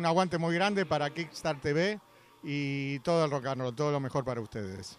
Un aguante muy grande para Kickstarter TV y todo el rock todo lo mejor para ustedes.